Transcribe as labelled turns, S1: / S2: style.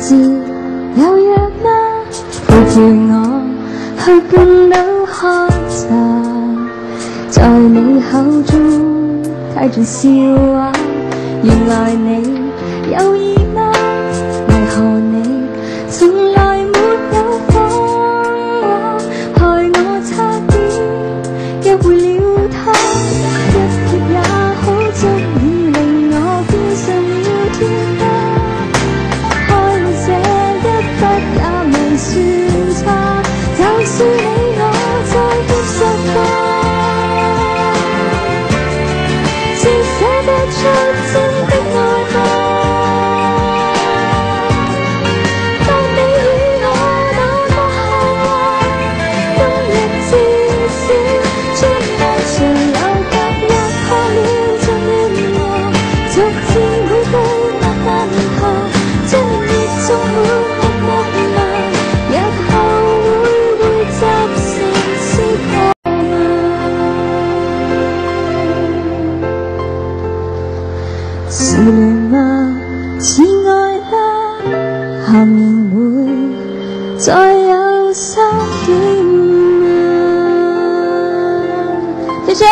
S1: 节有约吗陪陪我去半岛喝茶在你口中替着笑。话原来你是了吗？是爱吗下面会再有收见吗？谢谢。